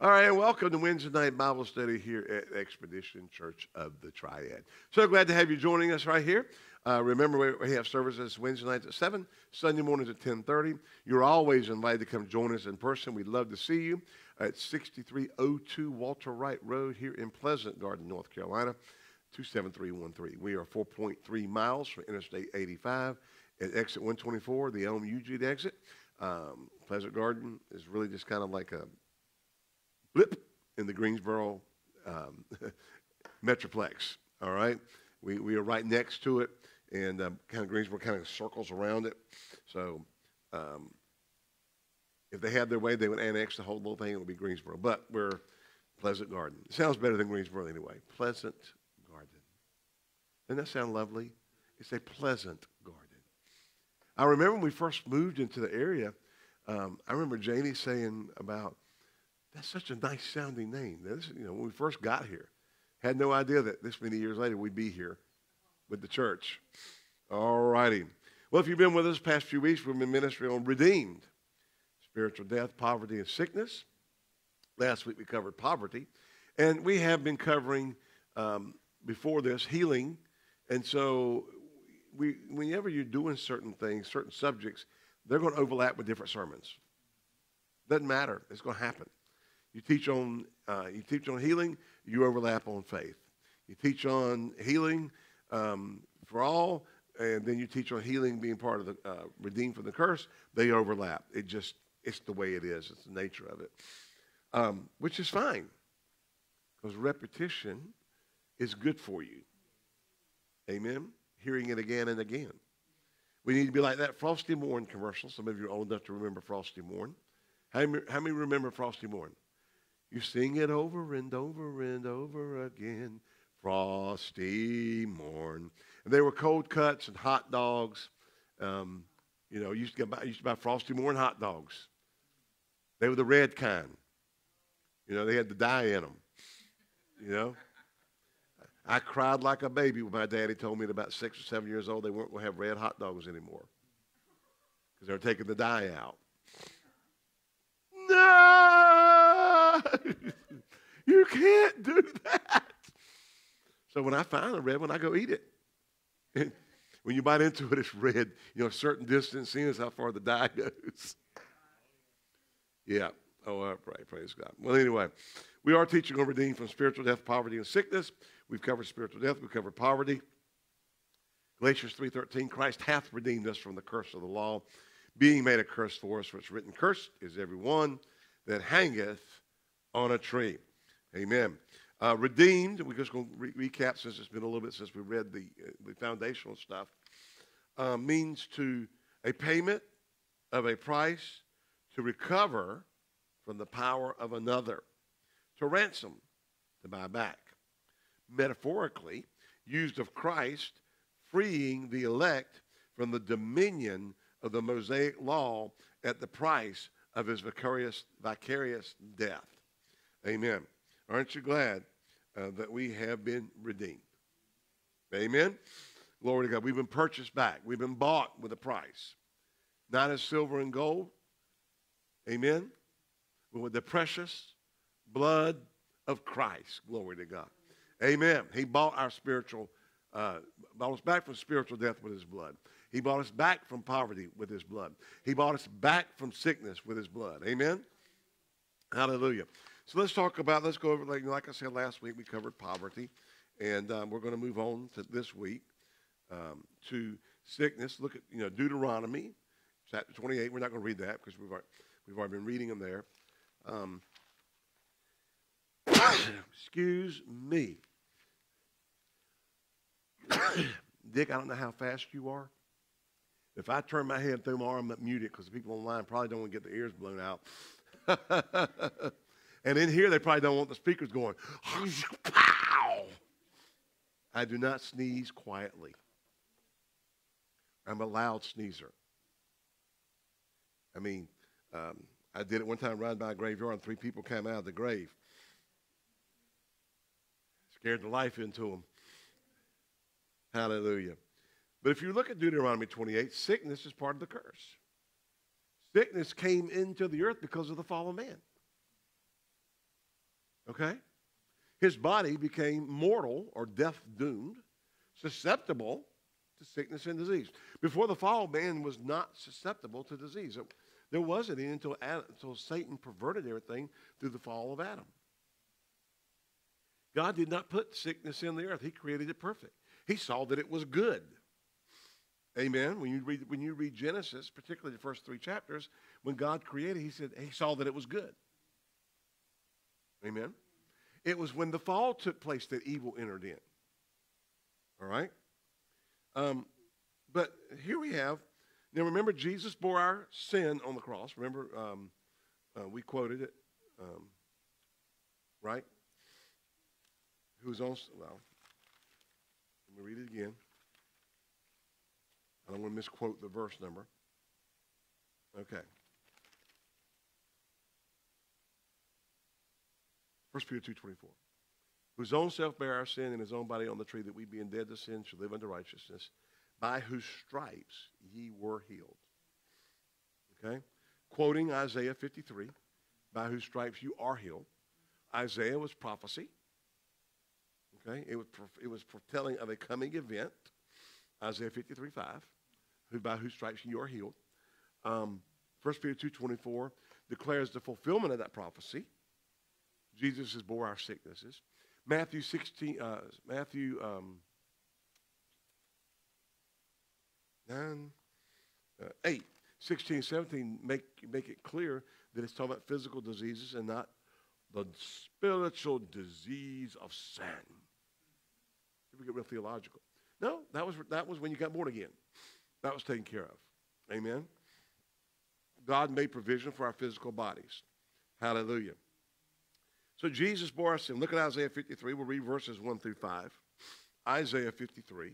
All right, welcome to Wednesday night Bible study here at Expedition Church of the Triad. So glad to have you joining us right here. Uh, remember, we have services Wednesday nights at 7, Sunday mornings at 10.30. You're always invited to come join us in person. We'd love to see you at 6302 Walter Wright Road here in Pleasant Garden, North Carolina, 27313. We are 4.3 miles from Interstate 85 at exit 124, the Elm Eugene exit. Um, Pleasant Garden is really just kind of like a blip in the Greensboro um, Metroplex. All right, we, we are right next to it, and um, kind of Greensboro kind of circles around it. So um, if they had their way, they would annex the whole little thing. It would be Greensboro, but we're Pleasant Garden. It sounds better than Greensboro anyway. Pleasant Garden. Doesn't that sound lovely? It's a pleasant garden. I remember when we first moved into the area. Um, I remember Janie saying about that's such a nice sounding name. This, you know, when we first got here, had no idea that this many years later we'd be here with the church. All righty. Well, if you've been with us past few weeks, we've been ministering on redeemed, spiritual death, poverty, and sickness. Last week we covered poverty, and we have been covering um, before this healing. And so, we, whenever you're doing certain things, certain subjects, they're going to overlap with different sermons. Doesn't matter; it's going to happen. You teach on uh, you teach on healing, you overlap on faith. You teach on healing um, for all, and then you teach on healing being part of the uh, redeemed from the curse. They overlap. It just it's the way it is. It's the nature of it, um, which is fine because repetition is good for you. Amen. Hearing it again and again. We need to be like that Frosty Morn commercial. Some of you are old enough to remember Frosty Morn. How many, how many remember Frosty Morn? You sing it over and over and over again. Frosty morn. And they were cold cuts and hot dogs. Um, you know, used to, buy, used to buy Frosty morn hot dogs. They were the red kind. You know, they had the dye in them. You know? I cried like a baby when my daddy told me at about six or seven years old they weren't going to have red hot dogs anymore because they were taking the dye out. No! you can't do that. So when I find a red one, I go eat it. When you bite into it, it's red. You know, a certain distance, seeing as how far the dye goes. Yeah. Oh, uh, right. Praise God. Well, anyway, we are teaching on redeemed from spiritual death, poverty, and sickness. We've covered spiritual death. We've covered poverty. Galatians 3.13, Christ hath redeemed us from the curse of the law, being made a curse for us, for it's written, Cursed is every one that hangeth on a tree. Amen. Uh, redeemed, we're just going to re- recap since it's been a little bit since we read the, uh, the foundational stuff, uh, means to a payment of a price to recover from the power of another, to ransom, to buy back. Metaphorically, used of Christ freeing the elect from the dominion of the Mosaic law at the price of his vicarious, vicarious death. Amen. Aren't you glad uh, that we have been redeemed? Amen. Glory to God. We've been purchased back. We've been bought with a price. Not as silver and gold. Amen. But with the precious blood of Christ. Glory to God. Amen. He bought our spiritual, uh, bought us back from spiritual death with his blood. He bought us back from poverty with his blood. He bought us back from sickness with his blood. Amen? Hallelujah. So let's talk about, let's go over, like, like I said last week, we covered poverty. And um, we're going to move on to this week um, to sickness. Look at, you know, Deuteronomy chapter 28. We're not going to read that because we've already, we've already been reading them there. Um, excuse me. Dick, I don't know how fast you are. If I turn my head through my arm, I'm mute it because the people online probably don't want to get their ears blown out. and in here, they probably don't want the speakers going, pow! I do not sneeze quietly. I'm a loud sneezer. I mean, um, I did it one time riding by a graveyard, and three people came out of the grave. Scared the life into them. Hallelujah. But if you look at Deuteronomy 28, sickness is part of the curse. Sickness came into the earth because of the fall of man. Okay? His body became mortal or death doomed, susceptible to sickness and disease. Before the fall, man was not susceptible to disease. There wasn't until, Adam, until Satan perverted everything through the fall of Adam. God did not put sickness in the earth. He created it perfect. He saw that it was good. Amen. When you read when you read Genesis, particularly the first three chapters, when God created, He said He saw that it was good. Amen. It was when the fall took place that evil entered in. All right. Um, but here we have. Now remember, Jesus bore our sin on the cross. Remember, um, uh, we quoted it, um, right? Who's on? Well, let me read it again. I don't want to misquote the verse number. Okay. 1 Peter 2.24. Whose own self bare our sin in his own body on the tree, that we being dead to sin should live unto righteousness, by whose stripes ye were healed. Okay? Quoting Isaiah 53, by whose stripes you are healed. Isaiah was prophecy. Okay? It was, it was foretelling of a coming event. Isaiah 53, 5 who by whose stripes you are healed. Um, 1 Peter 2.24 declares the fulfillment of that prophecy. Jesus has bore our sicknesses. Matthew 16, uh, Matthew um, 9, uh, 8, 16, 17 make, make it clear that it's talking about physical diseases and not the spiritual disease of sin. If We get real theological. No, that was, that was when you got born again. That was taken care of. Amen. God made provision for our physical bodies. Hallelujah. So Jesus bore our sin. Look at Isaiah 53. We'll read verses 1 through 5. Isaiah 53.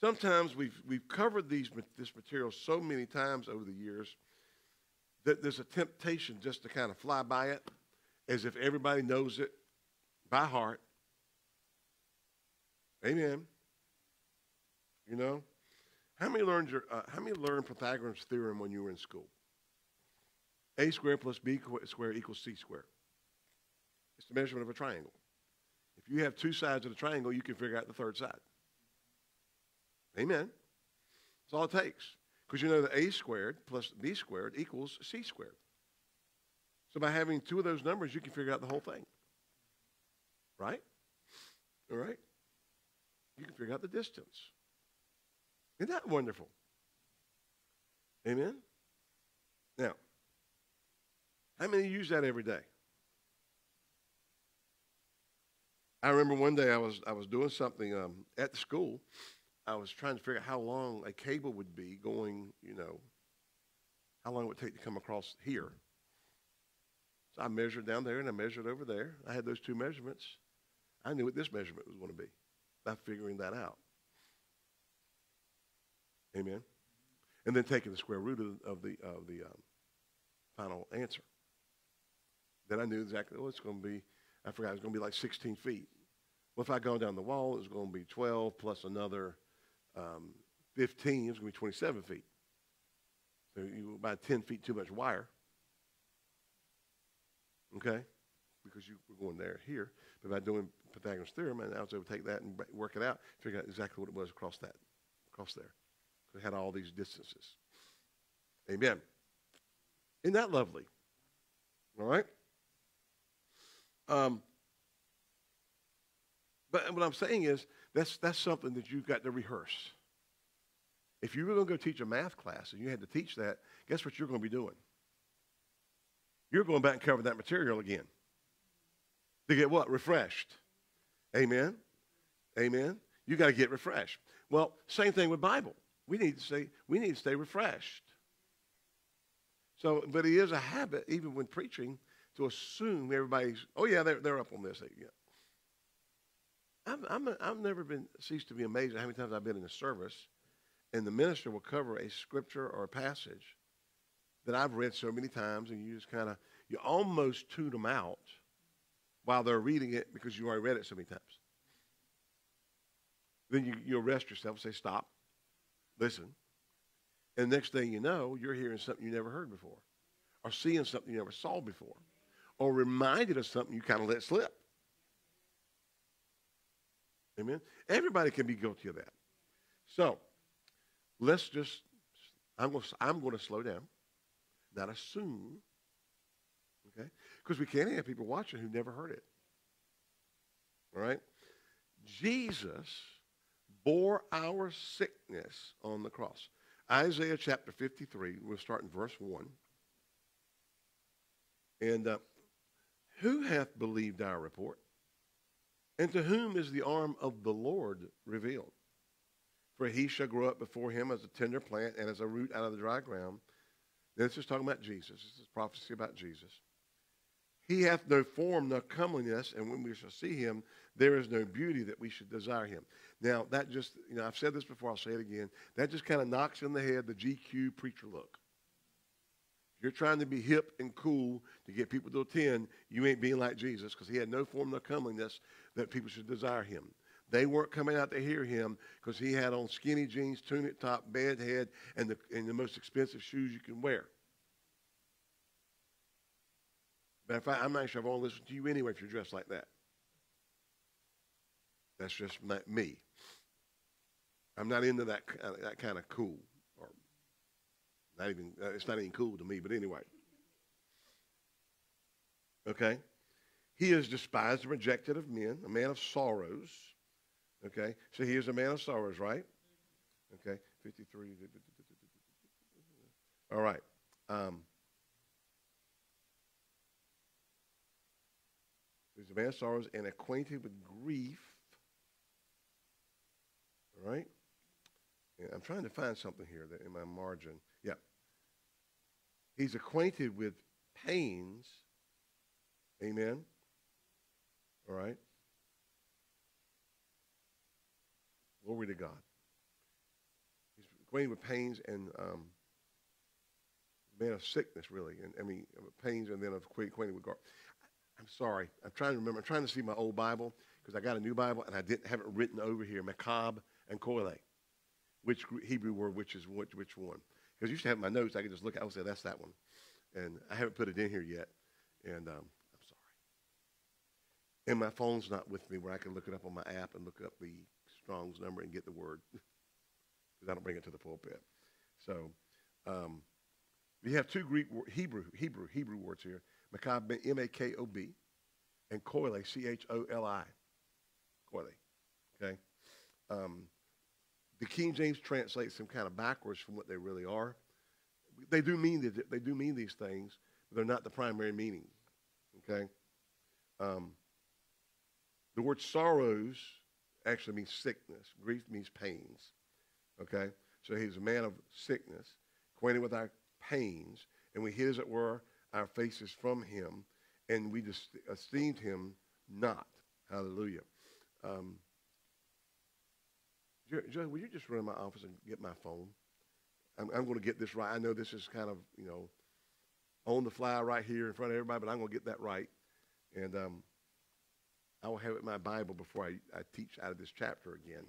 Sometimes we've, we've covered these, this material so many times over the years that there's a temptation just to kind of fly by it as if everybody knows it by heart. Amen. You know, how many learned your, uh, how many learned Pythagoras' theorem when you were in school? A squared plus B squared equals C squared. It's the measurement of a triangle. If you have two sides of the triangle, you can figure out the third side. Amen. That's all it takes. Because you know that A squared plus B squared equals C squared. So by having two of those numbers, you can figure out the whole thing. Right? All right? You can figure out the distance. Isn't that wonderful? Amen? How many use that every day? I remember one day I was, I was doing something um, at the school. I was trying to figure out how long a cable would be going, you know, how long it would take to come across here. So I measured down there and I measured over there. I had those two measurements. I knew what this measurement was going to be by figuring that out. Amen. And then taking the square root of, of the, of the um, final answer. Then I knew exactly, oh, it's going to be, I forgot, it's going to be like 16 feet. Well, if I go down the wall, it's going to be 12 plus another um, 15, it's going to be 27 feet. So you about 10 feet too much wire. Okay? Because you were going there here. But by doing Pythagoras theorem, and I was able to take that and work it out, figure out exactly what it was across that, across there. They had all these distances. Amen. Isn't that lovely? All right? Um, but what I'm saying is that's, that's something that you've got to rehearse. If you were going to go teach a math class and you had to teach that, guess what you're going to be doing? You're going back and cover that material again. To get what? Refreshed. Amen? Amen? You got to get refreshed. Well, same thing with Bible. We need to stay, we need to stay refreshed. So, but it is a habit, even when preaching, to assume everybody's, oh yeah, they're, they're up on this. Yeah. I'm, I'm, I've never been ceased to be amazed at how many times I've been in a service, and the minister will cover a scripture or a passage that I've read so many times, and you just kind of, you almost tune them out while they're reading it because you already read it so many times. Then you, you arrest yourself and say, stop. Listen. And next thing you know, you're hearing something you never heard before or seeing something you never saw before. Or reminded of something you kind of let slip. Amen. Everybody can be guilty of that. So let's just, I'm going to, I'm going to slow down, not assume, okay? Because we can't have people watching who never heard it. All right? Jesus bore our sickness on the cross. Isaiah chapter 53, we'll start in verse 1. And uh, who hath believed our report? And to whom is the arm of the Lord revealed? For he shall grow up before him as a tender plant and as a root out of the dry ground. This is talking about Jesus. This is prophecy about Jesus. He hath no form nor comeliness, and when we shall see him, there is no beauty that we should desire him. Now, that just, you know, I've said this before, I'll say it again. That just kind of knocks in the head the GQ preacher look. You're trying to be hip and cool to get people to attend, you ain't being like Jesus because he had no form of comeliness that people should desire him. They weren't coming out to hear him because he had on skinny jeans, tunic top, bad head, and the, and the most expensive shoes you can wear. But I, am not sure I want to listen to you anyway if you're dressed like that. That's just my, me. I'm not into that, uh, that kind of cool. Not even, uh, it's not even cool to me, but anyway. Okay? He is despised and rejected of men, a man of sorrows. Okay? So he is a man of sorrows, right? Okay? 53. All right. Um, He's a man of sorrows and acquainted with grief. All right? And I'm trying to find something here that in my margin. He's acquainted with pains. Amen. All right? Glory to God. He's acquainted with pains and um, man of sickness, really. And I mean, pains and then of acquainted with God. I'm sorry. I'm trying to remember. I'm trying to see my old Bible because I got a new Bible and I didn't have it written over here. Makab and Koile. Which Hebrew word, which is which, which one? Because used to have my notes, I could just look at. I would say that's that one, and I haven't put it in here yet. And um, I'm sorry. And my phone's not with me where I can look it up on my app and look up the Strong's number and get the word because I don't bring it to the pulpit. So um, we have two Greek Hebrew Hebrew Hebrew words here. Makob, M-A-K-O-B, and Coily, C-H-O-L-I. Coily, okay? Um, the King James translates them kind of backwards from what they really are. They do mean that they do mean these things, but they're not the primary meaning. Okay. Um, the word sorrows actually means sickness. Grief means pains. Okay. So he's a man of sickness, acquainted with our pains, and we hid as it were our faces from him, and we just esteemed him not. Hallelujah. Um, Joe, will you just run to my office and get my phone? I'm, I'm going to get this right. I know this is kind of, you know, on the fly right here in front of everybody, but I'm going to get that right. And um, I will have it in my Bible before I, I teach out of this chapter again.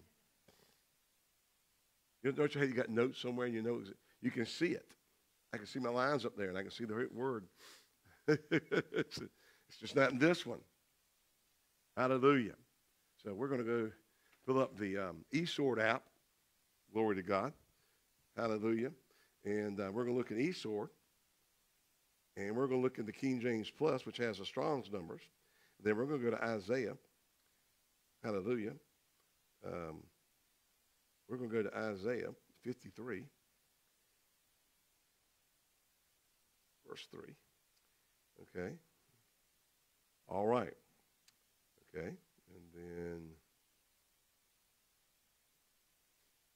You know, don't you have you got notes somewhere and you know you can see it. I can see my lines up there and I can see the right word. it's, it's just not in this one. Hallelujah. So we're going to go fill up the um, eSword app. Glory to God. Hallelujah. And uh, we're going to look at eSword. And we're going to look at the King James Plus, which has the Strong's numbers. Then we're going to go to Isaiah. Hallelujah. Um, we're going to go to Isaiah 53. verse 3. Okay? All right. Okay? And then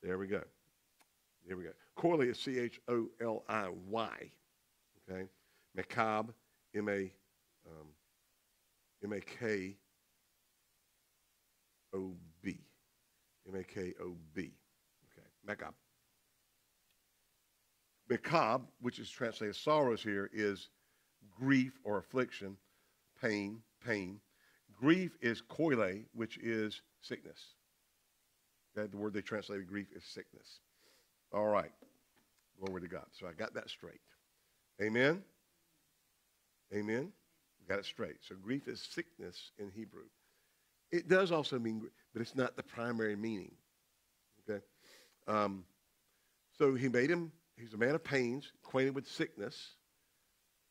there we go. There we go. Choliy is C H O L I Y. Okay? Makab, M A um, M A K O B. M A K O B. Okay. Makab. Makab, which is translated sorrows here, is grief or affliction, pain, pain. Grief is koile, which is sickness. Okay, the word they translated grief is sickness. All right. Glory to God. So I got that straight. Amen. Amen. Got it straight. So grief is sickness in Hebrew. It does also mean, but it's not the primary meaning. Okay? Um, so he made him, he's a man of pains, acquainted with sickness.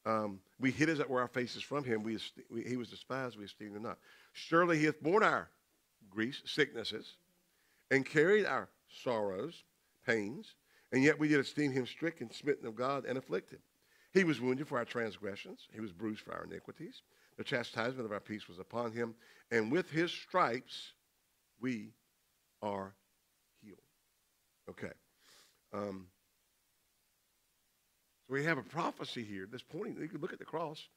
Um, we hid as it were our faces from him. We, we, he was despised, we esteemed him not. Surely he hath borne our griefs, sicknesses, and carried our sorrows, pains, and yet we did esteem him stricken, smitten of God, and afflicted. He was wounded for our transgressions, he was bruised for our iniquities. The chastisement of our peace was upon him, and with his stripes we are healed. Okay. Um, so we have a prophecy here that's pointing. You can look at the cross,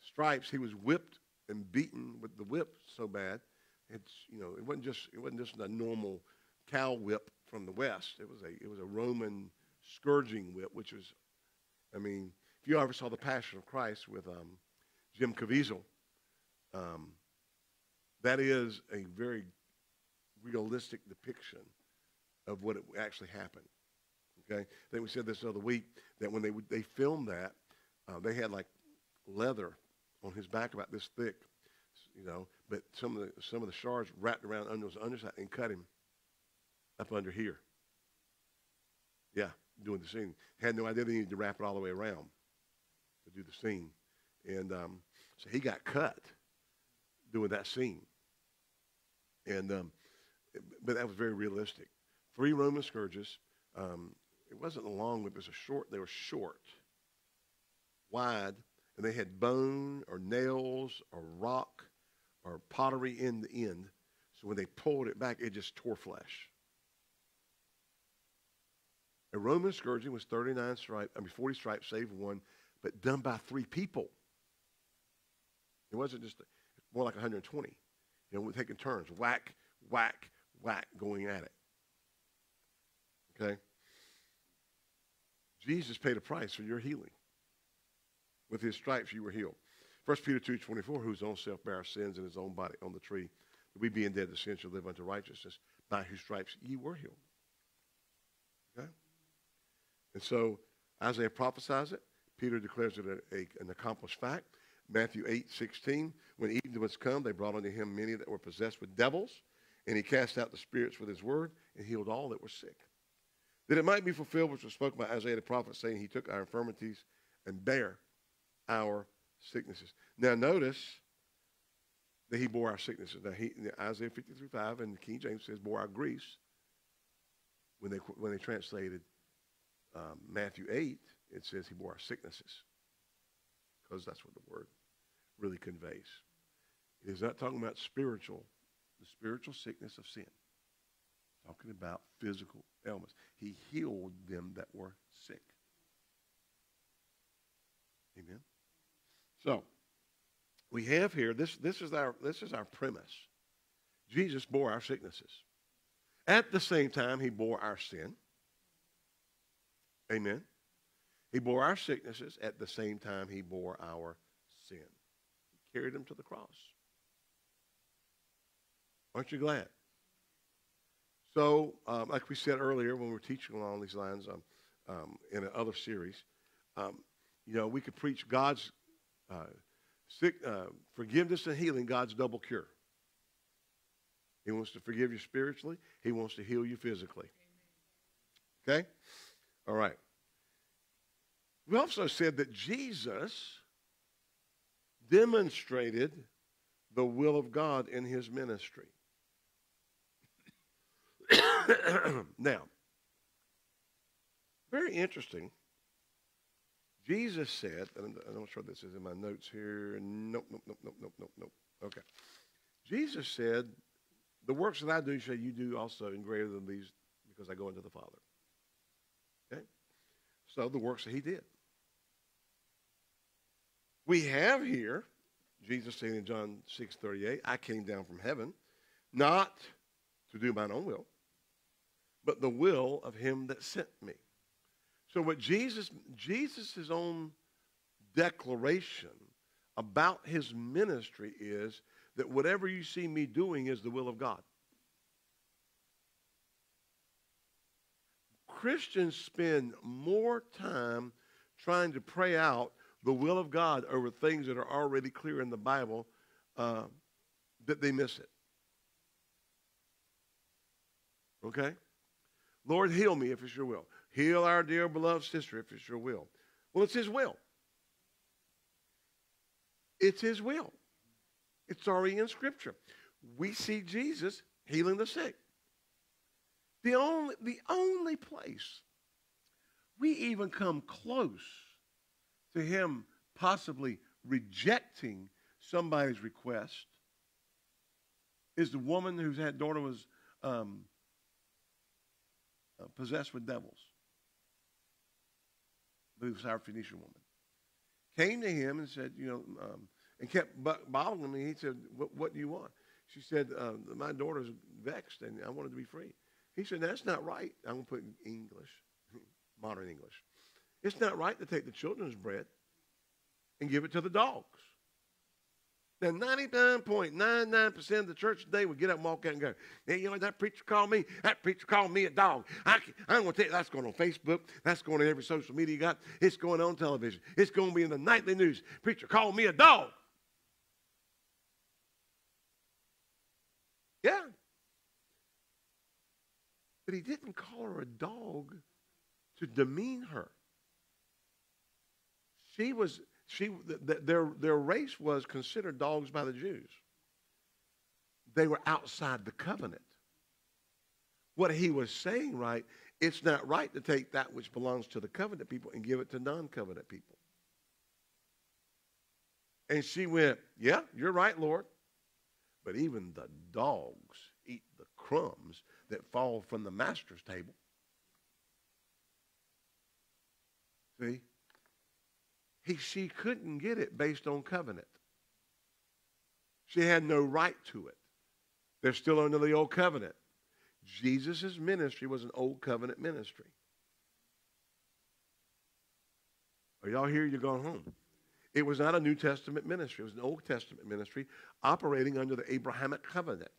stripes. He was whipped and beaten with the whip so bad. It's you know it wasn't just it wasn't just a normal cow whip from the west. It was a it was a Roman scourging whip, which was, I mean, if you ever saw the Passion of Christ with um, Jim Caviezel, um, that is a very realistic depiction of what actually happened. Okay, I think we said this other week that when they they filmed that, uh, they had like leather on his back about this thick, you know. But some of the some of the shards wrapped around under his underside and cut him up under here. Yeah, doing the scene. Had no idea they needed to wrap it all the way around to do the scene, and um, so he got cut doing that scene. And um, but that was very realistic. Three Roman scourges. Um, it wasn't long, it was a short. They were short, wide, and they had bone or nails or rock or pottery in the end. So when they pulled it back, it just tore flesh. A Roman scourging was 39 stripes, I mean 40 stripes, save one, but done by three people. It wasn't just more like 120. You know, we're taking turns, whack, whack, whack, going at it. Okay? Jesus paid a price for your healing. With his stripes you were healed. 1 Peter 2, 24, whose own self bare our sins in his own body on the tree, that we being dead to sin shall live unto righteousness, by whose stripes ye were healed. Okay? And so Isaiah prophesies it. Peter declares it a, a, an accomplished fact. Matthew 8, 16, when evening was come, they brought unto him many that were possessed with devils, and he cast out the spirits with his word, and healed all that were sick that it might be fulfilled which was spoken by Isaiah the prophet, saying, He took our infirmities and bare our sicknesses. Now, notice that He bore our sicknesses. Now, he, Isaiah 53 5 and King James says, bore our griefs. When they, when they translated um, Matthew 8, it says He bore our sicknesses, because that's what the word really conveys. It is not talking about spiritual, the spiritual sickness of sin talking about physical ailments. He healed them that were sick. Amen. So we have here this this is our this is our premise. Jesus bore our sicknesses. At the same time, he bore our sin. Amen. He bore our sicknesses. At the same time, he bore our sin. He carried them to the cross. Aren't you glad? So, um, like we said earlier when we were teaching along these lines um, um, in another series, um, you know, we could preach God's uh, sick, uh, forgiveness and healing, God's double cure. He wants to forgive you spiritually. He wants to heal you physically. Okay? All right. We also said that Jesus demonstrated the will of God in his ministry. now, very interesting. Jesus said, and I'm not sure this is in my notes here. Nope, nope, nope, nope, nope, nope, nope. Okay. Jesus said, The works that I do shall you do also and greater than these because I go into the Father. Okay? So the works that he did. We have here, Jesus saying in John 6 38, I came down from heaven not to do mine own will, but the will of him that sent me. So what Jesus, Jesus' own declaration about his ministry is that whatever you see me doing is the will of God. Christians spend more time trying to pray out the will of God over things that are already clear in the Bible, uh, that they miss it. Okay? Lord, heal me if it's your will. Heal our dear beloved sister if it's your will. Well, it's his will. It's his will. It's already in Scripture. We see Jesus healing the sick. The only, the only place we even come close to him possibly rejecting somebody's request is the woman whose daughter was um, uh, possessed with devils. The Syrophoenician woman came to him and said, you know, um, and kept him. And he said, what, what do you want? She said, uh, my daughter's vexed and I wanted to be free. He said, that's not right. I'm going to put in English, modern English. It's not right to take the children's bread and give it to the dogs. Now, 99.99% of the church today would get up and walk out and go, hey, you know, that preacher called me, that preacher called me a dog. I, I'm going to tell you, that's going on Facebook. That's going on every social media you got. It's going on television. It's going to be in the nightly news. Preacher called me a dog. Yeah. But he didn't call her a dog to demean her. She was she, th- their, their race was considered dogs by the Jews. They were outside the covenant. What he was saying, right, it's not right to take that which belongs to the covenant people and give it to non covenant people. And she went, Yeah, you're right, Lord. But even the dogs eat the crumbs that fall from the master's table. See? He, she couldn't get it based on covenant. She had no right to it. They're still under the old covenant. Jesus' ministry was an old covenant ministry. Are y'all here? You're going home. It was not a New Testament ministry. It was an Old Testament ministry operating under the Abrahamic covenant.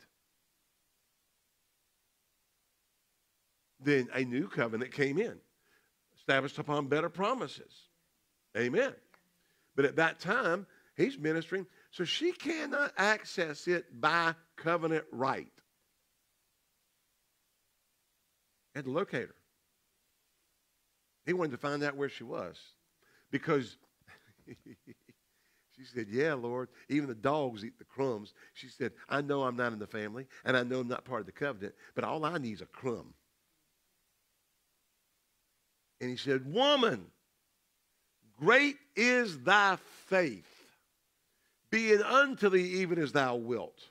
Then a new covenant came in, established upon better promises. Amen. But at that time, he's ministering, so she cannot access it by covenant right. Had to locate her. He wanted to find out where she was because she said, Yeah, Lord, even the dogs eat the crumbs. She said, I know I'm not in the family, and I know I'm not part of the covenant, but all I need is a crumb. And he said, Woman, Great is thy faith. Be it unto thee even as thou wilt.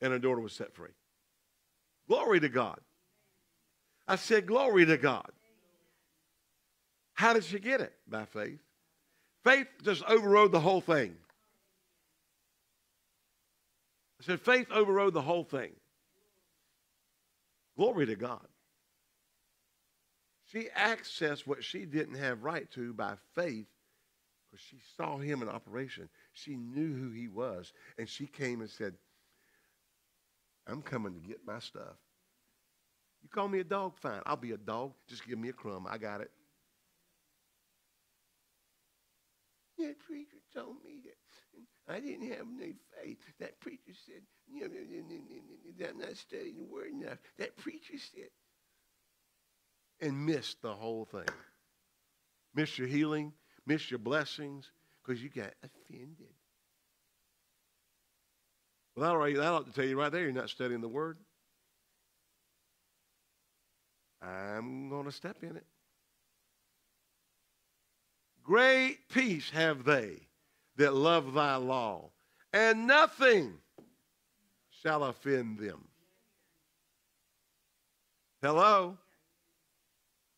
And her daughter was set free. Glory to God. I said, Glory to God. How did she get it? By faith. Faith just overrode the whole thing. I said, faith overrode the whole thing. Glory to God. She accessed what she didn't have right to by faith because she saw him in operation. She knew who he was. And she came and said, I'm coming to get my stuff. You call me a dog? Fine. I'll be a dog. Just give me a crumb. I got it. That preacher told me that I didn't have any faith. That preacher said, you know, I'm not studying the word enough. That preacher said, and miss the whole thing. Miss your healing, miss your blessings because you got offended. Well, that ought, that ought to tell you right there you're not studying the Word. I'm going to step in it. Great peace have they that love thy law, and nothing shall offend them. Hello?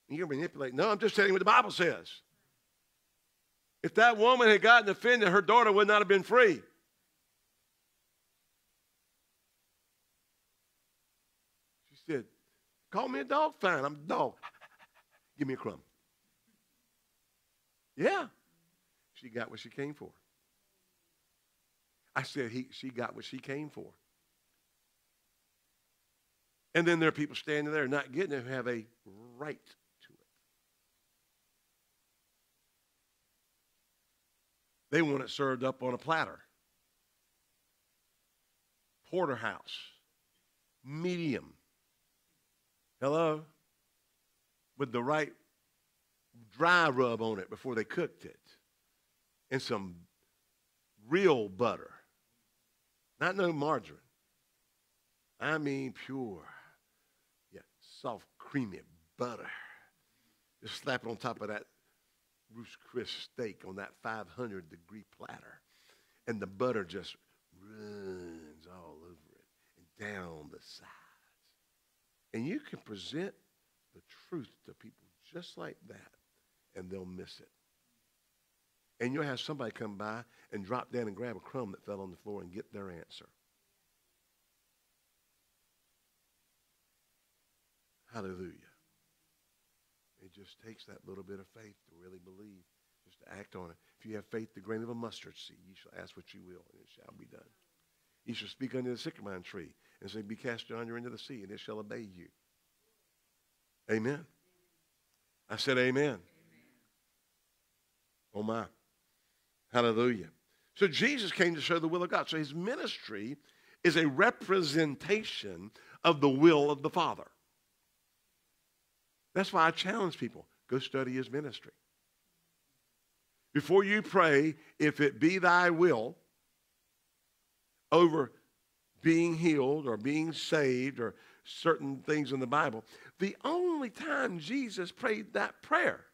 You're manipulating. No, I'm just telling you what the Bible says. If that woman had gotten offended, her daughter would not have been free. She said, Call me a dog? Fine, I'm a dog. Give me a crumb. Yeah. She got what she came for. I said he, she got what she came for. And then there are people standing there not getting it who have a right They want it served up on a platter. Porterhouse, medium. Hello? With the right dry rub on it before they cooked it. And some real butter. Not no margarine. I mean pure. Yeah, soft, creamy butter. Just slap it on top of that Ruth's Chris steak on that 500 degree platter. And the butter just runs all over it and down the sides. And you can present the truth to people just like that, and they'll miss it. And you'll have somebody come by and drop down and grab a crumb that fell on the floor and get their answer. Hallelujah. Just takes that little bit of faith to really believe, just to act on it. If you have faith, the grain of a mustard seed, you shall ask what you will, and it shall be done. You shall speak under the sycamore tree and say, Be cast yonder into the sea, and it shall obey you. Amen. I said, Amen. amen. Oh, my. Hallelujah. So Jesus came to show the will of God. So his ministry is a representation of the will of the Father. That's why I challenge people go study his ministry. Before you pray, if it be thy will, over being healed or being saved or certain things in the Bible, the only time Jesus prayed that prayer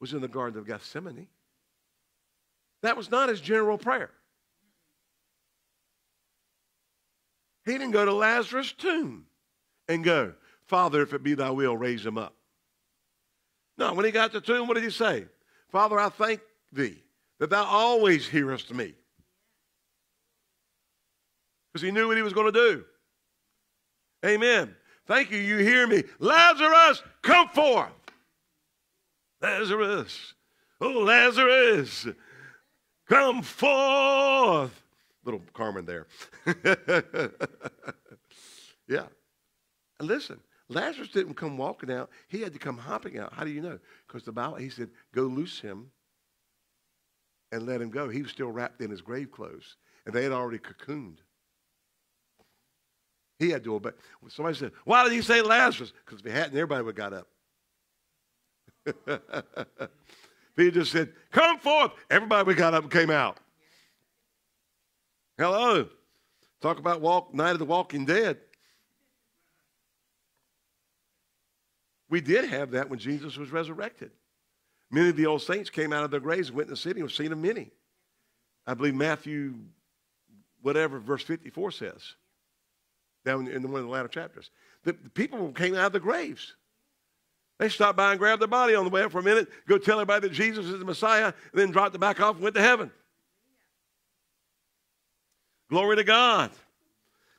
was in the Garden of Gethsemane. That was not his general prayer. He didn't go to Lazarus' tomb and go, Father, if it be thy will, raise him up. No, when he got to the tomb, what did he say? Father, I thank thee that thou always hearest me. Because he knew what he was going to do. Amen. Thank you, you hear me. Lazarus, come forth. Lazarus, oh, Lazarus, come forth. Little Carmen there. yeah. Listen, Lazarus didn't come walking out. He had to come hopping out. How do you know? Because the Bible, he said, go loose him and let him go. He was still wrapped in his grave clothes, and they had already cocooned. He had to obey. Somebody said, why did he say Lazarus? Because if he hadn't, everybody would have got up. he just said, come forth, everybody would got up and came out. Hello. Talk about walk, Night of the Walking Dead. We did have that when Jesus was resurrected. Many of the old saints came out of their graves and went in the city and seen of many. I believe Matthew, whatever, verse 54 says, down in one of the latter chapters. The, the people came out of the graves. They stopped by and grabbed their body on the way up for a minute, go tell everybody that Jesus is the Messiah, and then dropped it back off and went to heaven. Glory to God.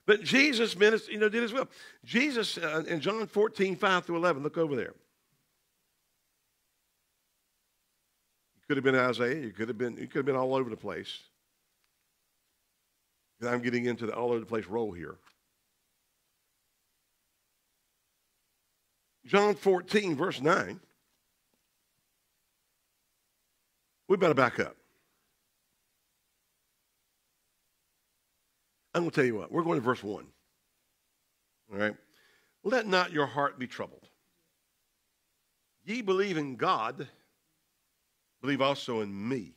But Jesus ministered, you know, did as well. Jesus uh, in John 14, 5 through 11, look over there. You could have been Isaiah. You could have been, you could have been all over the place. I'm getting into the all over the place role here. John 14, verse 9. We better back up. I'm going to tell you what. We're going to verse 1. All right? Let not your heart be troubled. Ye believe in God, believe also in me.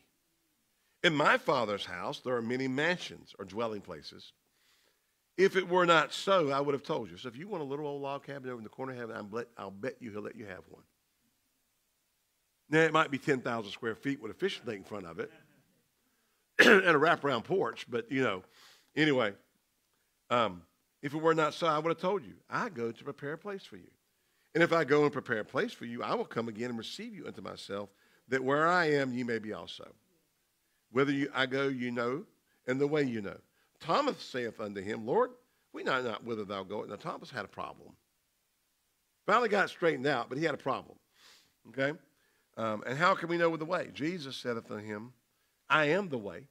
In my Father's house there are many mansions or dwelling places. If it were not so, I would have told you. So if you want a little old log cabin over in the corner of heaven, I'll bet you he'll let you have one. Now, it might be 10,000 square feet with a fishing tank in front of it and a wraparound porch, but, you know, Anyway, um, if it were not so, I would have told you, I go to prepare a place for you. And if I go and prepare a place for you, I will come again and receive you unto myself, that where I am, you may be also. Whither you, I go, you know, and the way you know. Thomas saith unto him, Lord, we know not whither thou goest. Now, Thomas had a problem. Finally got straightened out, but he had a problem. Okay? Um, and how can we know with the way? Jesus said unto him, I am the way,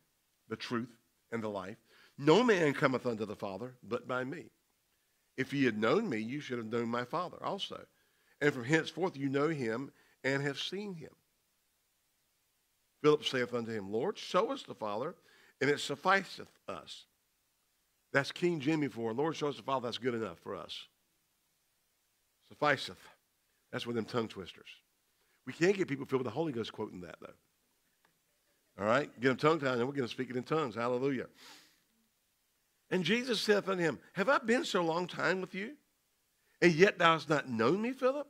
the truth, and the life. No man cometh unto the Father but by me. If ye had known me, you should have known my Father also. And from henceforth you know him and have seen him. Philip saith unto him, Lord, show us the Father, and it sufficeth us. That's King Jimmy for, Lord, show us the Father, that's good enough for us. Sufficeth. That's with them tongue twisters. We can't get people filled with the Holy Ghost quoting that, though. All right? Get them tongue tied, and we're going to speak it in tongues. Hallelujah. And Jesus saith unto him, Have I been so long time with you? And yet thou hast not known me, Philip?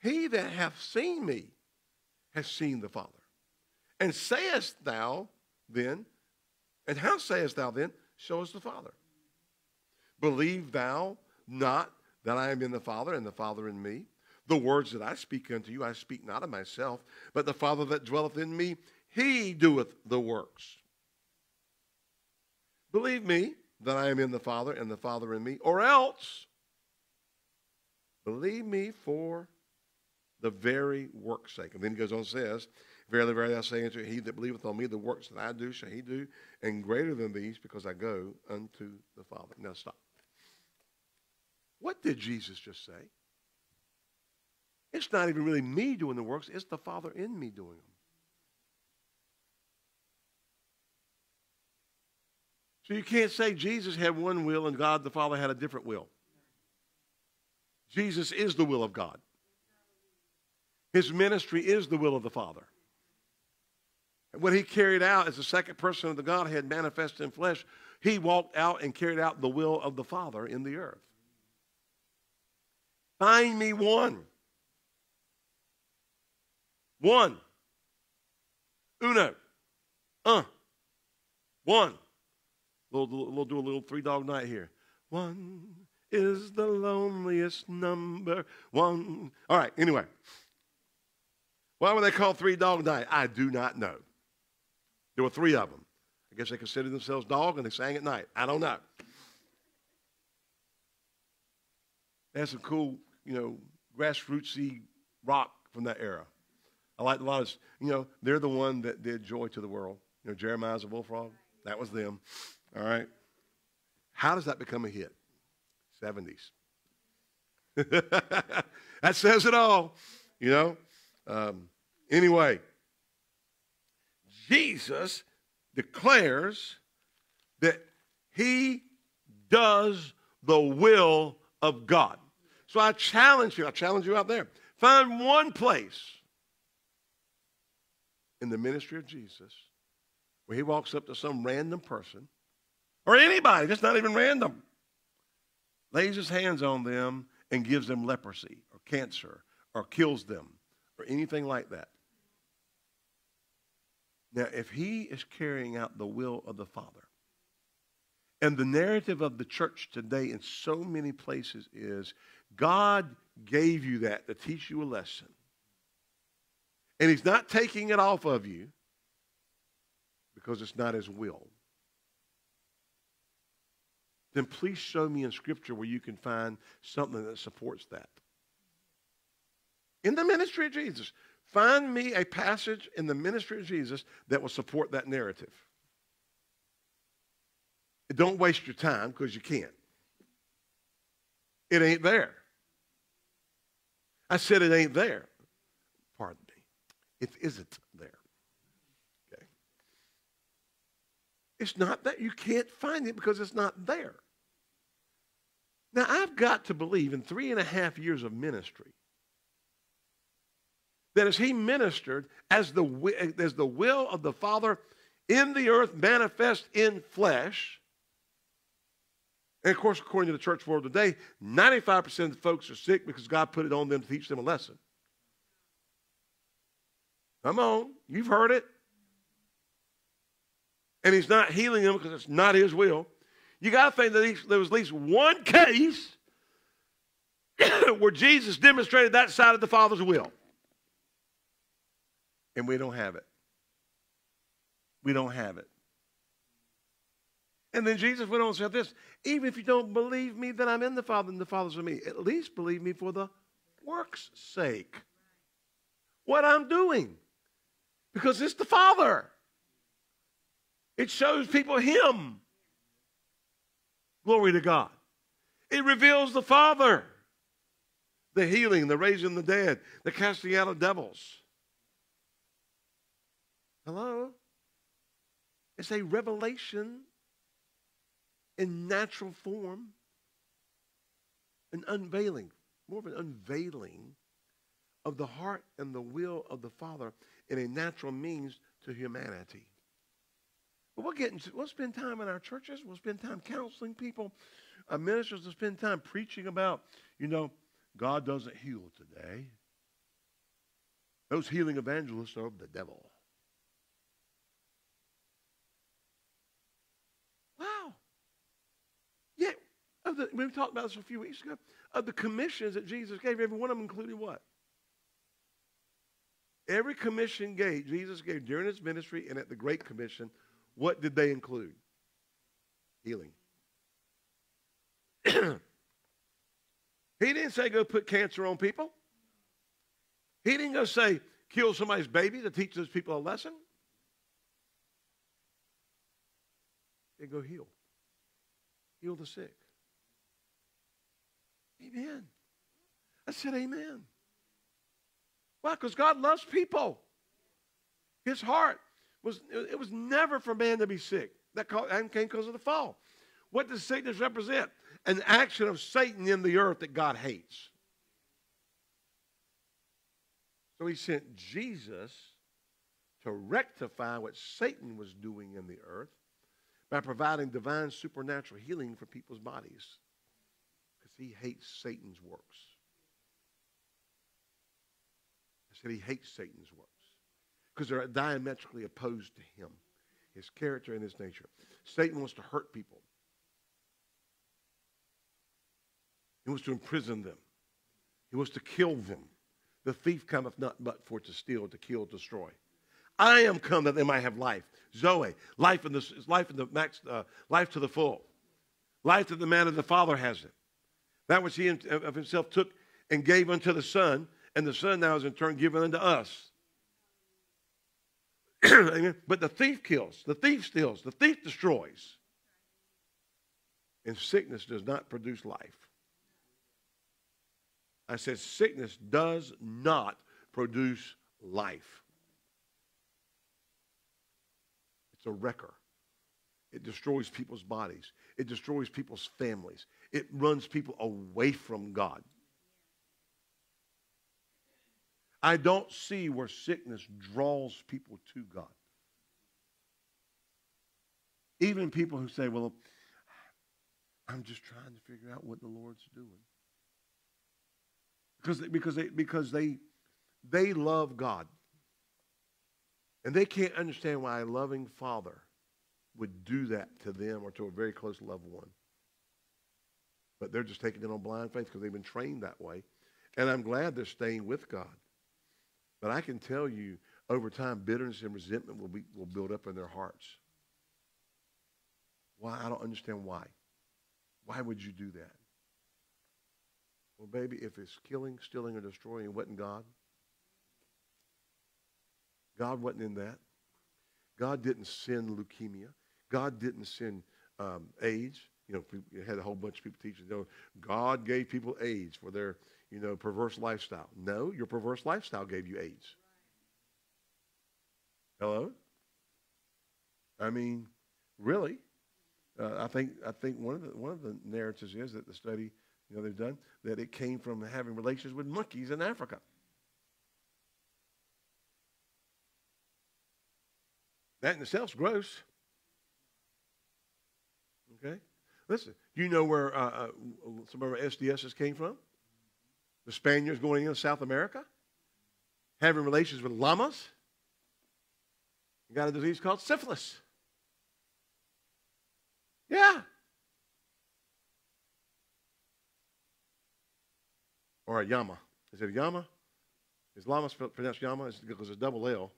He that hath seen me hath seen the Father. And sayest thou then, and how sayest thou then, show us the Father? Believe thou not that I am in the Father, and the Father in me? The words that I speak unto you, I speak not of myself, but the Father that dwelleth in me, he doeth the works. Believe me that I am in the Father, and the Father in me, or else believe me for the very work's sake. And then he goes on and says, Verily, verily, I say unto you, he that believeth on me, the works that I do shall he do, and greater than these, because I go unto the Father. Now stop. What did Jesus just say? It's not even really me doing the works, it's the Father in me doing them. So you can't say Jesus had one will and God the Father had a different will. Jesus is the will of God. His ministry is the will of the Father. And what he carried out as the second person of the Godhead manifested in flesh, he walked out and carried out the will of the Father in the earth. Find me one. One. Uno. Uh. One. We'll, we'll do a little three dog night here. One is the loneliest number. One. All right, anyway. Why were they called three dog night? I do not know. There were three of them. I guess they considered themselves dog and they sang at night. I don't know. They had some cool, you know, grassrootsy rock from that era. I like a lot of, you know, they're the one that did Joy to the World. You know, Jeremiah's a bullfrog. That was them. All right. How does that become a hit? 70s. that says it all, you know. Um, anyway, Jesus declares that he does the will of God. So I challenge you, I challenge you out there. Find one place in the ministry of Jesus where he walks up to some random person or anybody, just not even random, lays his hands on them and gives them leprosy or cancer or kills them or anything like that. Now, if he is carrying out the will of the Father, and the narrative of the church today in so many places is God gave you that to teach you a lesson. And he's not taking it off of you because it's not his will. Then please show me in Scripture where you can find something that supports that. In the ministry of Jesus, Find me a passage in the ministry of Jesus that will support that narrative. Don't waste your time because you can't. It ain't there. I said it ain't there. Pardon me. It isn't there. Okay. It's not that you can't find it because it's not there. Now, I've got to believe in three and a half years of ministry that as he ministered, as the, as the will of the Father in the earth manifest in flesh, and of course, according to the church world today, 95% of the folks are sick because God put it on them to teach them a lesson. Come on, you've heard it. And he's not healing them because it's not his will. You got to think that there was at least one case where Jesus demonstrated that side of the Father's will and we don't have it. We don't have it. And then Jesus went on and said this even if you don't believe me that I'm in the Father and the Father's in me, at least believe me for the work's sake. What I'm doing. Because it's the Father. It shows people Him. Glory to God. It reveals the Father. The healing, the raising the dead, the casting out of devils. Hello? It's a revelation in natural form, an unveiling, more of an unveiling of the heart and the will of the Father in a natural means to humanity. But we'll get we'll spend time in our churches. We'll spend time counseling people. Our ministers will spend time preaching about, you know, God doesn't heal today. Those healing evangelists are of the devil. Wow. Yeah, the, we talked about this a few weeks ago. Of the commissions that Jesus gave, every one of them included what? Every commission gave, Jesus gave during his ministry and at the Great Commission, what did they include? Healing. he didn't say go put cancer on people. He didn't go say kill somebody's baby to teach those people a lesson. He go heal. Heal the sick. Amen. I said amen. Why? Because God loves people. His heart was, it was never for man to be sick. That came because of the fall. What does sickness represent? An action of Satan in the earth that God hates. So he sent Jesus to rectify what Satan was doing in the earth by providing divine supernatural healing for people's bodies. Because he hates Satan's works. I said he hates Satan's works because they're diametrically opposed to him, his character and his nature. Satan wants to hurt people. He wants to imprison them. He wants to kill them. The thief cometh not but for to steal, to kill, destroy. I am come that they might have life. Zoe, life in the life in the max, uh, life to the full, life that the man of the Father has it. That which he of himself took and gave unto the Son, and the Son now is in turn given unto us. but the thief kills, the thief steals, the thief destroys. And sickness does not produce life. I said, sickness does not produce life. It's a wrecker. It destroys people's bodies. It destroys people's families. It runs people away from God. I don't see where sickness draws people to God. Even people who say, well, I'm just trying to figure out what the Lord's doing. Because, because, they, because they, they love God. And they can't understand why a loving father would do that to them or to a very close loved one. But they're just taking it on blind faith because they've been trained that way. And I'm glad they're staying with God. But I can tell you, over time, bitterness and resentment will, be, will build up in their hearts. Why? I don't understand why. Why would you do that? Well, baby, if it's killing, stealing, or destroying, it wasn't God. God wasn't in that. God didn't send leukemia. God didn't send um, AIDS. You know, you had a whole bunch of people teaching, God gave people AIDS for their you know, perverse lifestyle. No, your perverse lifestyle gave you AIDS. Hello? I mean, really? Uh, I think I think one of the one of the narratives is that the study you know they've done that it came from having relations with monkeys in Africa. That in itself is gross. Okay, listen. You know where uh, uh, some of our STDs came from? The Spaniards going into South America, having relations with llamas. Got a disease called syphilis. Yeah. Or a yama. Is it a yama? Is llama pronounced yama? Is because it's double L.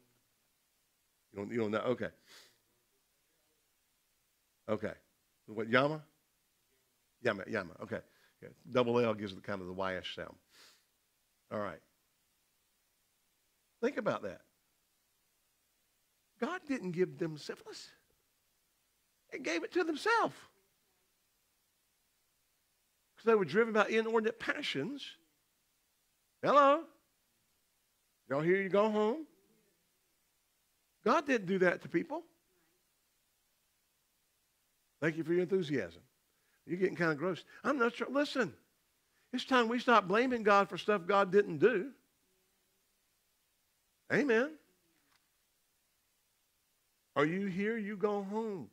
You don't, you don't know? Okay. Okay. What, yama? Yama, yama. Okay. okay. Double L gives it kind of the Y-ish sound. All right. Think about that. God didn't give them syphilis. He gave it to themselves. Because they were driven by inordinate passions. Hello? Y'all hear you go home? God didn't do that to people. Thank you for your enthusiasm. You're getting kind of gross. I'm not sure. Listen, it's time we stop blaming God for stuff God didn't do. Amen. Are you here? You go home.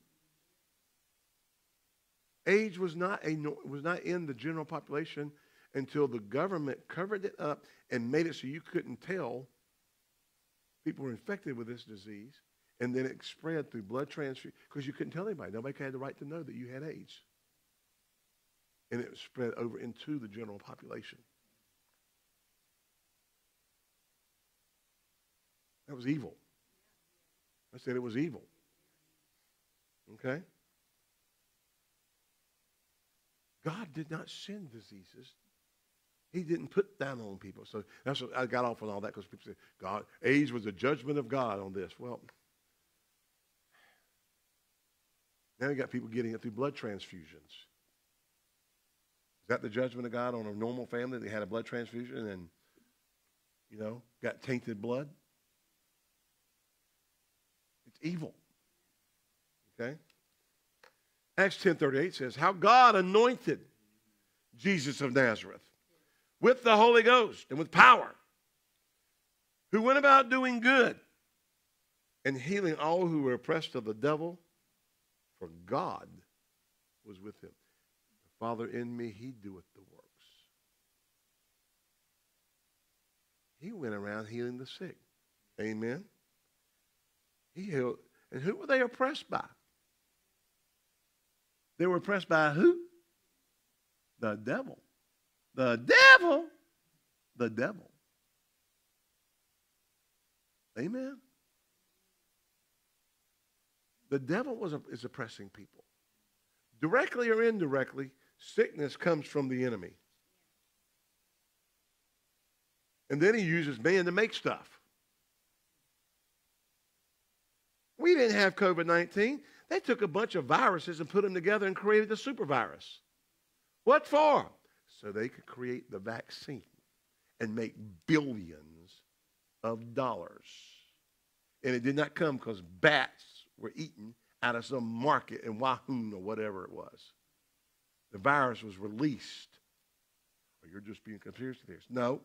AIDS was not, a, was not in the general population until the government covered it up and made it so you couldn't tell people were infected with this disease. And then it spread through blood transfusion because you couldn't tell anybody. Nobody had the right to know that you had AIDS. And it spread over into the general population. That was evil. I said it was evil. Okay? God did not send diseases. He didn't put that on people. So that's what I got off on all that because people say, God, AIDS was a judgment of God on this. Well, now you got people getting it through blood transfusions. That the judgment of God on a normal family that had a blood transfusion and, you know, got tainted blood? It's evil. Okay? Acts 10.38 says, how God anointed Jesus of Nazareth with the Holy Ghost and with power, who went about doing good and healing all who were oppressed of the devil, for God was with him. The Father in me, he doeth the works. He went around healing the sick. Amen. He healed. And who were they oppressed by? They were oppressed by who? The devil. The devil. The devil. Amen. The devil was, is oppressing people. Directly or indirectly, sickness comes from the enemy. And then he uses man to make stuff. We didn't have COVID 19. They took a bunch of viruses and put them together and created a super virus. What for? So they could create the vaccine and make billions of dollars. And it did not come because bats were eaten out of some market in Wuhan or whatever it was. The virus was released. Or you're just being conspiracy theorists. No.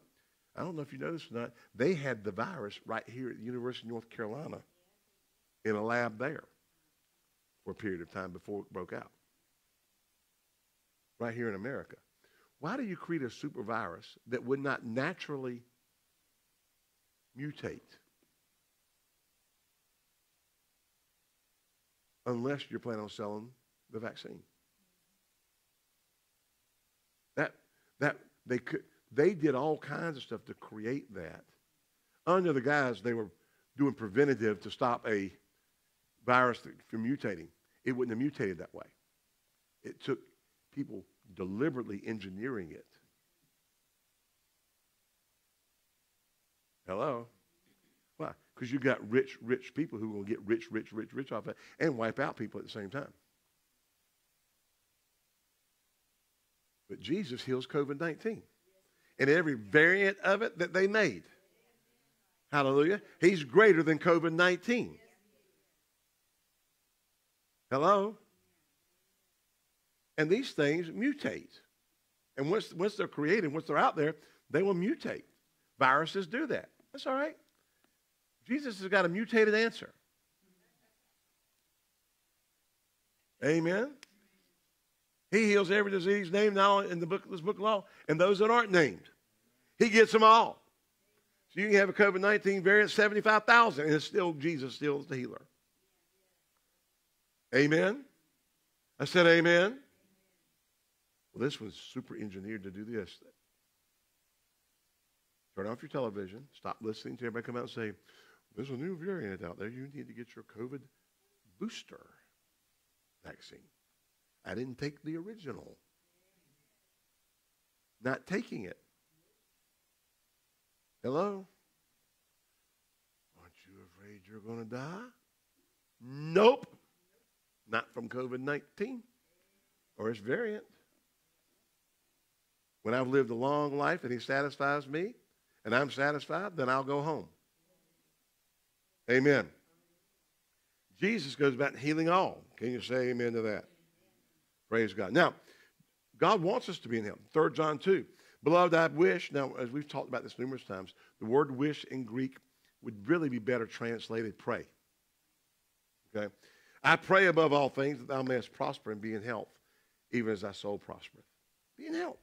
I don't know if you know this or not. They had the virus right here at the University of North Carolina in a lab there for a period of time before it broke out. Right here in America. Why do you create a super virus that would not naturally mutate unless you're planning on selling the vaccine? That they could they did all kinds of stuff to create that. Under the guise they were doing preventative to stop a virus from mutating it wouldn't have mutated that way. It took people deliberately engineering it. Hello? Why? Because you got rich, rich people who will get rich, rich, rich, rich off it and wipe out people at the same time. But Jesus heals COVID 19 and every variant of it that they made. Hallelujah. He's greater than COVID 19. Hello? And these things mutate. And once, once they're created, once they're out there, they will mutate. Viruses do that. That's all right. Jesus has got a mutated answer. Amen. He heals every disease named now in the book, this book of law, and those that aren't named. He gets them all. So you can have a COVID 19 variant, 75,000, and it's still Jesus, still the healer. Amen? I said amen. Well, this was super engineered to do this. Turn off your television. Stop listening to everybody come out and say, there's a new variant out there. You need to get your COVID booster vaccine. I didn't take the original. Not taking it. Hello? Aren't you afraid you're going to die? Nope not from COVID 19 or its variant. When I've lived a long life and He satisfies me and I'm satisfied, then I'll go home. Amen. Jesus goes about healing all. Can you say amen to that? Praise God. Now, God wants us to be in health. 3 John 2. Beloved, I wish, now, as we've talked about this numerous times, the word wish in Greek would really be better translated pray. Okay? I pray above all things that thou mayest prosper and be in health, even as thy soul prospereth. Be in health.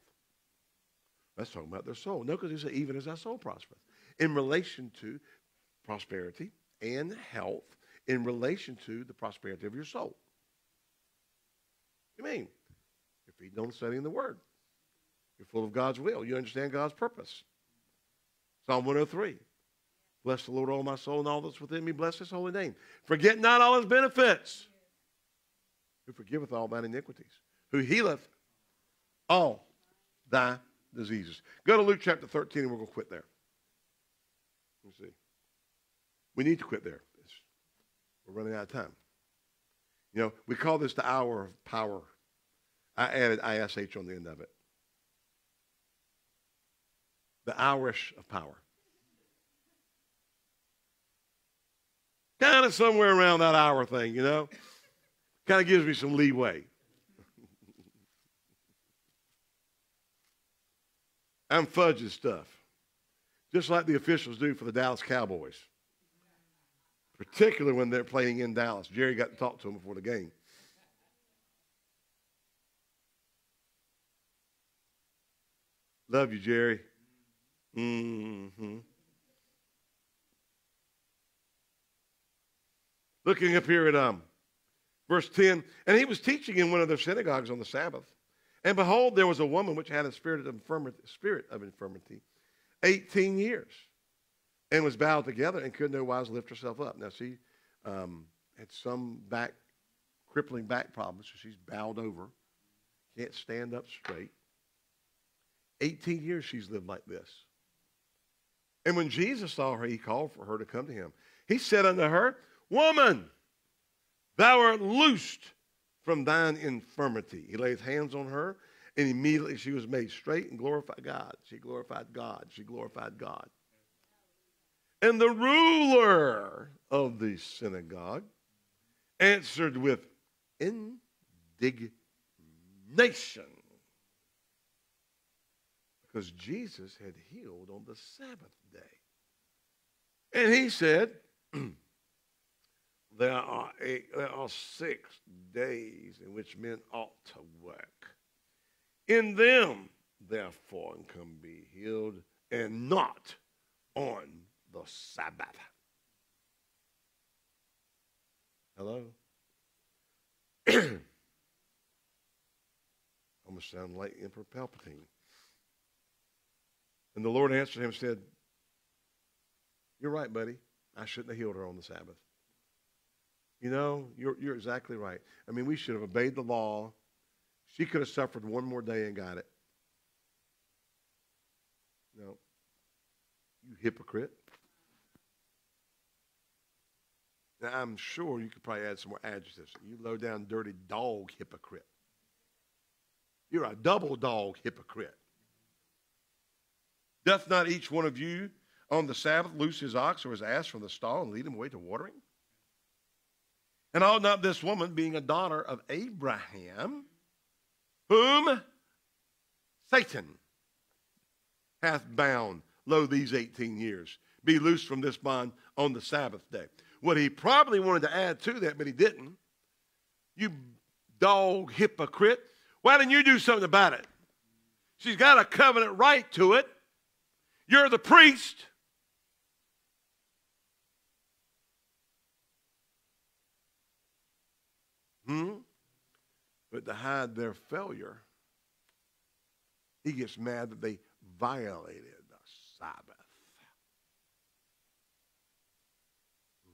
That's talking about their soul. No, because he said, even as thy soul prospereth. In relation to prosperity and health, in relation to the prosperity of your soul. You mean? If feeding on studying the Word. You're full of God's will. You understand God's purpose. Psalm 103. Bless the Lord, all my soul, and all that's within me. Bless his holy name. Forget not all his benefits. Who forgiveth all thine iniquities. Who healeth all thy diseases. Go to Luke chapter 13, and we're going to quit there. Let's see. We need to quit there. We're running out of time. You know, we call this the hour of power. I added ISH on the end of it. The hourish of power. Kind of somewhere around that hour thing, you know? Kind of gives me some leeway. I'm fudging stuff, just like the officials do for the Dallas Cowboys, particularly when they're playing in Dallas. Jerry got to talk to him before the game. Love you, Jerry. Mm-hmm. Looking up here at um, verse 10, and he was teaching in one of their synagogues on the Sabbath. And behold, there was a woman which had a spirit of infirmity, spirit of infirmity 18 years and was bowed together and could no wise lift herself up. Now, she um, had some back, crippling back problems, so she's bowed over, can't stand up straight. 18 years she's lived like this. And when Jesus saw her, he called for her to come to him. He said unto her, Woman, thou art loosed from thine infirmity. He laid hands on her, and immediately she was made straight and glorified God. She glorified God. She glorified God. And the ruler of the synagogue answered with indignation because Jesus had healed on the Sabbath day. And he said, there are, eight, there are six days in which men ought to work. In them, therefore, can be healed, and not on the Sabbath. Hello? Almost sound like Emperor Palpatine. And the Lord answered him and said, You're right, buddy. I shouldn't have healed her on the Sabbath. You know, you're, you're exactly right. I mean, we should have obeyed the law. She could have suffered one more day and got it. No. You hypocrite. Now, I'm sure you could probably add some more adjectives. You low down, dirty dog hypocrite. You're a double dog hypocrite. Doth not each one of you on the Sabbath loose his ox or his ass from the stall and lead him away to watering? And ought not this woman, being a daughter of Abraham, whom Satan hath bound, lo, these 18 years, be loosed from this bond on the Sabbath day? What he probably wanted to add to that, but he didn't. You dog hypocrite. Why didn't you do something about it? She's got a covenant right to it. You're the priest. Hmm? But to hide their failure, he gets mad that they violated the Sabbath.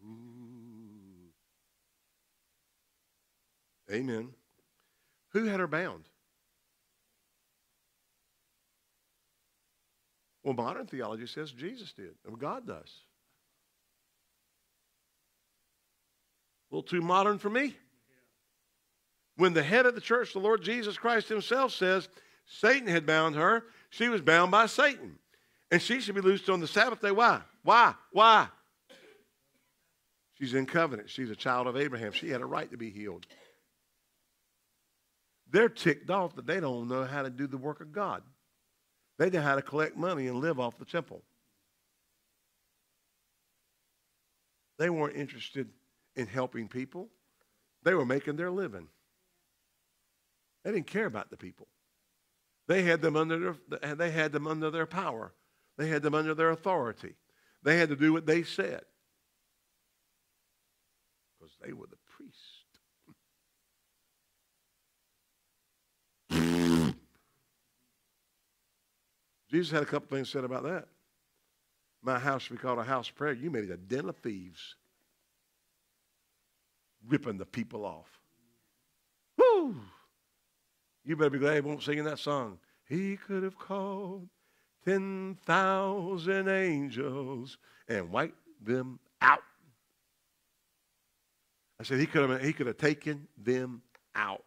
Ooh. Amen. Who had her bound? Well, modern theology says Jesus did, and God does. A little too modern for me. When the head of the church, the Lord Jesus Christ himself says Satan had bound her, she was bound by Satan. And she should be loosed on the Sabbath day. Why? Why? Why? She's in covenant. She's a child of Abraham. She had a right to be healed. They're ticked off that they don't know how to do the work of God. They know how to collect money and live off the temple. They weren't interested in helping people. They were making their living. They didn't care about the people. They had them under their, they had them under their power. They had them under their authority. They had to do what they said. They were the priest. Jesus had a couple things said about that. My house should be called a house of prayer. You made it a den of thieves, ripping the people off. Woo! You better be glad he won't sing that song. He could have called 10,000 angels and wiped them out. I said he could have, he could have taken them out.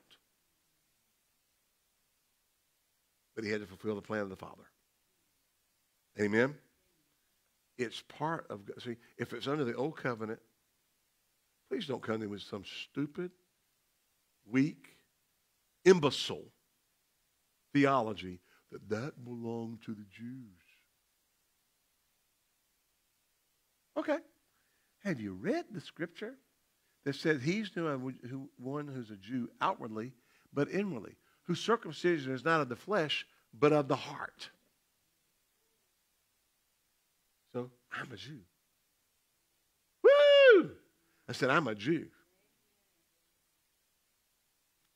But he had to fulfill the plan of the Father. Amen? It's part of, see, if it's under the old covenant, please don't come in with some stupid, weak, imbecile theology that that belonged to the Jews. Okay. Have you read the scripture that said he's the one who's a Jew outwardly, but inwardly, whose circumcision is not of the flesh, but of the heart? So I'm a Jew. Woo! I said, I'm a Jew.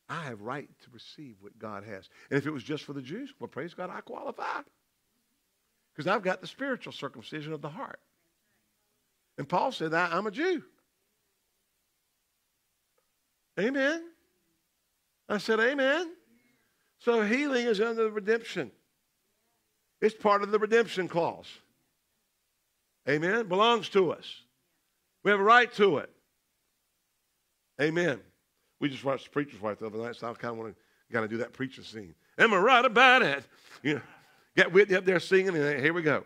I have right to receive what God has. And if it was just for the Jews, well, praise God, I qualify. Because I've got the spiritual circumcision of the heart. And Paul said, I, am a Jew. Amen. I said, Amen. So healing is under the redemption. It's part of the redemption clause. Amen. Belongs to us. We have a right to it. Amen. We just watched the preacher's wife the other night, so I kind of want to kind of do that preacher scene. Am I right about it? You know, get Whitney up there singing, and here we go.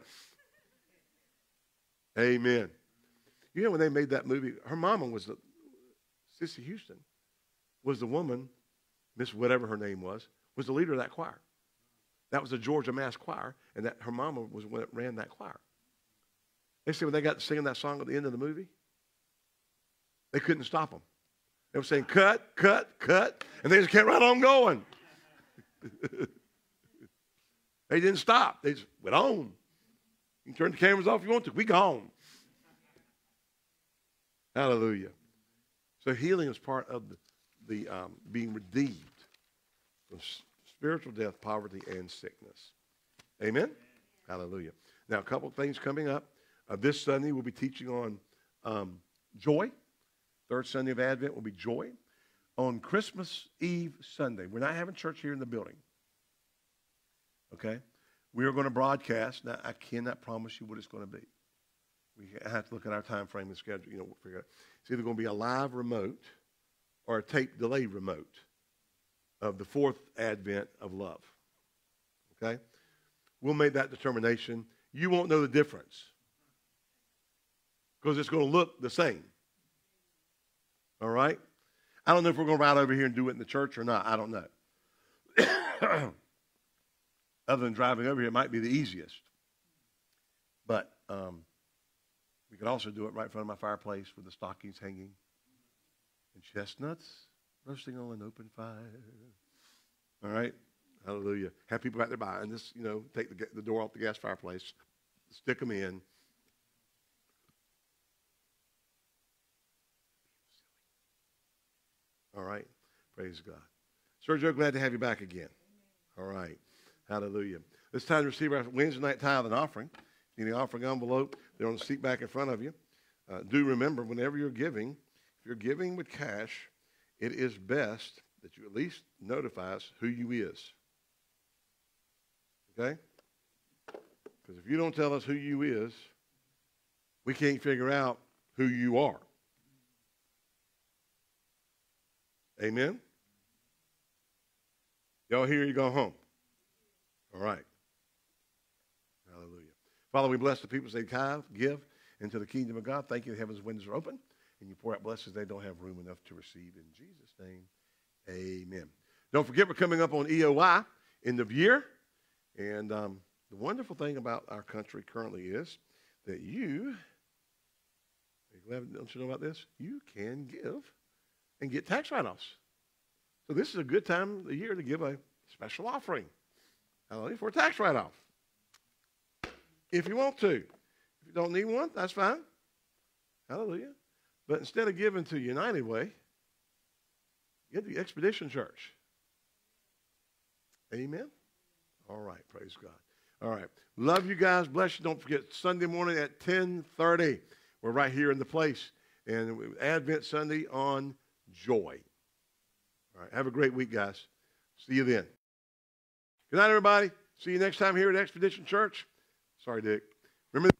Amen. You know when they made that movie, her mama was the, Cissy Houston, was the woman, Miss whatever her name was, was the leader of that choir. That was the Georgia Mass Choir, and that her mama was when it ran that choir. They said when they got to singing that song at the end of the movie, they couldn't stop them. They were saying, cut, cut, cut. And they just kept right on going. they didn't stop. They just went on. You can turn the cameras off if you want to. We gone. Hallelujah. So healing is part of the, the um, being redeemed from spiritual death, poverty, and sickness. Amen? Hallelujah. Now, a couple things coming up. Uh, this Sunday, we'll be teaching on um, joy. Third Sunday of Advent will be joy. On Christmas Eve Sunday, we're not having church here in the building. Okay? We are going to broadcast. Now, I cannot promise you what it's going to be. We have to look at our time frame and schedule. You know, figure out. It's either going to be a live remote or a tape delay remote of the fourth advent of love. Okay? We'll make that determination. You won't know the difference because it's going to look the same. All right? I don't know if we're going to ride over here and do it in the church or not. I don't know. Other than driving over here, it might be the easiest. But um, we could also do it right in front of my fireplace with the stockings hanging and chestnuts roasting on an open fire. All right? Hallelujah. Have people out there buying this, you know, take the, the door off the gas fireplace, stick them in, All right. Praise God. Sergio, glad to have you back again. All right. Hallelujah. It's time to receive our Wednesday night tithe and offering. In the offering envelope, they're on the seat back in front of you. Uh, do remember, whenever you're giving, if you're giving with cash, it is best that you at least notify us who you is. Okay? Because if you don't tell us who you is, we can't figure out who you are. Amen? Y'all here, you go home. All right. Hallelujah. Father, we bless the people as they tithe, give into the kingdom of God. Thank you, the heavens windows are open. And you pour out blessings they don't have room enough to receive. In Jesus' name, amen. Don't forget, we're coming up on EOI, end of year. And um, the wonderful thing about our country currently is that you, don't you know about this? You can give and get tax write-offs. So this is a good time of the year to give a special offering. Hallelujah, for a tax write-off. If you want to. If you don't need one, that's fine. Hallelujah. But instead of giving to United Way, give to Expedition Church. Amen. All right, praise God. All right. Love you guys. Bless you. Don't forget Sunday morning at 10:30. We're right here in the place. And Advent Sunday on joy. All right. Have a great week, guys. See you then. Good night, everybody. See you next time here at Expedition Church. Sorry, Dick. Remember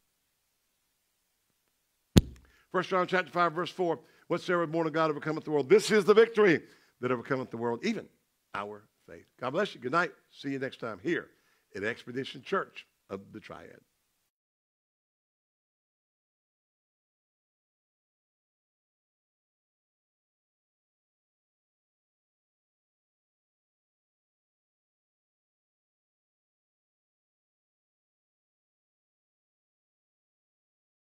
1 John chapter 5, verse 4. Whatsoever born of God overcometh the world. This is the victory that overcometh the world, even our faith. God bless you. Good night. See you next time here at Expedition Church of the Triad.